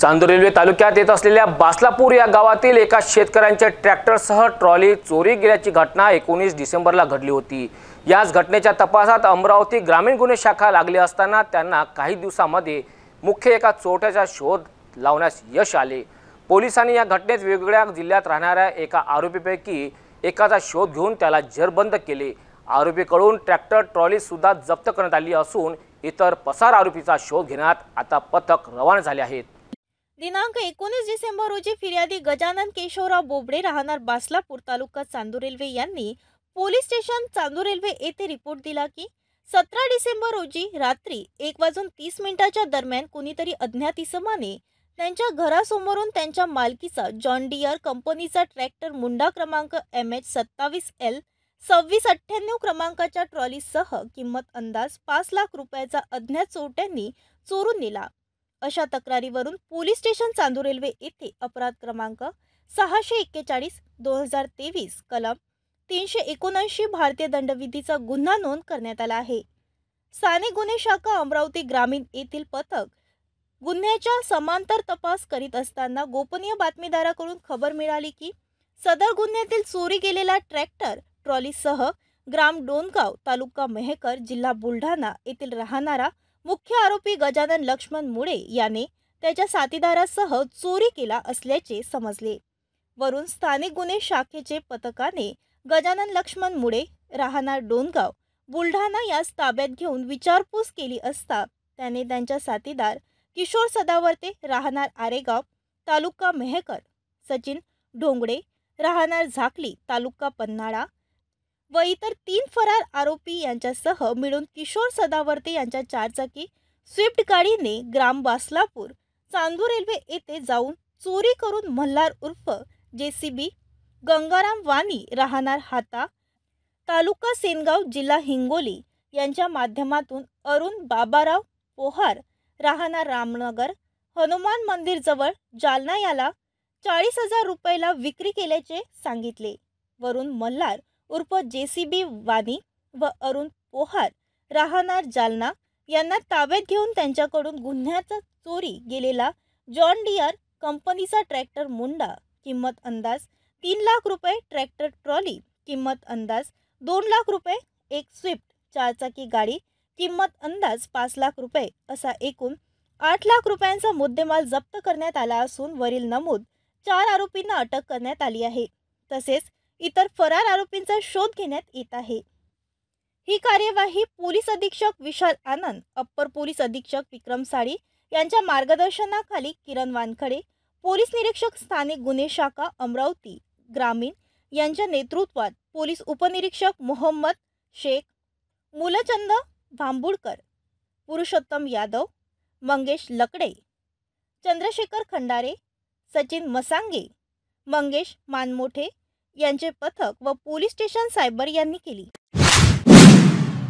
Chandur railway तालुक्यात येत असलेल्या बासलापूर या गावातील एका शेतकऱ्यांच्या ट्रॅक्टरसह ट्रॉली चोरी गेल्याची घटना एकोणीस डिसेंबरला घडली होती. याच घटनेच्या तपासात अमरावती ग्रामीण गुन्हे शाखा लागली असताना त्यांना काही दिवसामध्ये मुख्य एका चोरट्याचा शोध लावण्यास यश आले. पोलिसांनी या घटनेत वेगवेगळ्या जिल्ह्यात राहणाऱ्या एका आरोपीपैकी एकाचा शोध घेऊन त्याला जरबंद केले. आरोपीकडून ट्रॅक्टर ट्रॉली सुद्धा जप्त करण्यात आली असून इतर पसार आरोपीचा शोध घेण्यात आता पथक रवाना झाले आहेत. दिनांक एकोणीस डिसेंबर रोजी फिर्यादी गजानन केशवराव बोबडे राहणार बासलापूर तालुका चांदूर रेल्वे यांनी पोलीस स्टेशन चांदूर रेल्वे येथे रिपोर्ट दिला की सतरा डिसेंबर रोजी रात्री एक वाजून तीस मिनिटाच्या दरम्यान कुणीतरी अज्ञात इसमाने त्यांच्या घरासमोरून त्यांच्या मालकीचा जॉन डियर कंपनीचा ट्रॅक्टर मुंडा क्रमांक एम एच सत्तावीस एल सव्वीस अठ्ठ्याण्णव क्रमांकाच्या ट्रॉलीसह किंमत अंदाज पाच लाख रुपयाचा अज्ञात चोरट्यांनी चोरून नेला. अशा तक्रारीवरून पोलीस स्टेशन चांदूर रेल्वे येथे अपराध क्रमांक सहाशे एक्केचाळीस दोन हजार तेवीस कलम तीनशे एकोणऐंशी भारतीय दंडविधीचा गुन्हा नोंद करण्यात आला आहे. साने गुन्हे शाखा अमरावती ग्रामीण येथील पथक गुन्ह्याच्या समांतर तपास करीत असताना गोपनीय बातमीदाराकडून खबर मिळाली की सदर गुन्ह्यातील चोरी गेलेला ट्रॅक्टर ट्रॉलीसह ग्राम डोनगाव तालुका मेहकर जिल्हा बुलढाणा येथील राहणारा मुख्य आरोपी गजानन लक्ष्मण मुळे याने त्याच्या साथीदारासह चोरी केला असल्याचे समजले. वरून स्थानिक गुन्हे शाखेचे पथकाने गजानन लक्ष्मण मुळे राहणार डोनगाव बुलढाणा यास ताब्यात घेऊन विचारपूस केली असता त्याने त्यांच्या साथीदार किशोर सदावर्ते राहणार आरेगाव तालुका मेहकर सचिन ढोंगडे राहणार झाकली तालुका पन्हाळा व इतर तीन फरार आरोपी यांच्यासह मिळून किशोर सदावर्ते यांच्या चारचाकी स्विफ्ट गाडीने ग्राम वासलापूर चांदू रेल्वे येथे जाऊन चोरी करून मल्हार उर्फ जेसीबी गंगाराम वाणी राहणार हाता तालुका सेनगाव जिल्हा हिंगोली यांच्या माध्यमातून अरुण बाबाराव पोहार राहणार रामनगर हनुमान मंदिरजवळ जालना याला चाळीस हजार रुपयाला विक्री केल्याचे सांगितले. वरून मल्हार उर्फ जे सी बी वाणी व अरुण पोहार राहणार जालना यांना ताब्यात घेऊन त्यांच्याकडून गुन्ह्याचा चोरी गेलेला जॉन डियर कंपनीचा ट्रॅक्टर मुंडा किंमत अंदाज तीन लाख रुपये ट्रॅक्टर ट्रॉली किंमत अंदाज दोन लाख रुपये एक स्विफ्ट चारचाकी गाडी किंमत अंदाज पाच लाख रुपये असा एकूण आठ लाख रुपयांचा मुद्देमाल जप्त करण्यात आला असून वरील नमूद चार आरोपींना अटक करण्यात आली आहे. तसेच इतर फरार आरोपींचा शोध घेण्यात येत आहे. ही कार्यवाही पोलीस अधीक्षक विशाल आनंद अप्पर पोलीस अधीक्षक विक्रम साळी यांच्या मार्गदर्शनाखाली किरण वानखडे पोलीस निरीक्षक स्थानिक गुन्हे शाखा अमरावती ग्रामीण यांच्या नेतृत्वात पोलीस उपनिरीक्षक मोहम्मद शेख मूलचंद भांबुडकर पुरुषोत्तम यादव मंगेश लकडे चंद्रशेखर खंडारे सचिन मसांगे मंगेश मानमोठे यांचे पथक व पोलीस स्टेशन सायबर यांनी केली.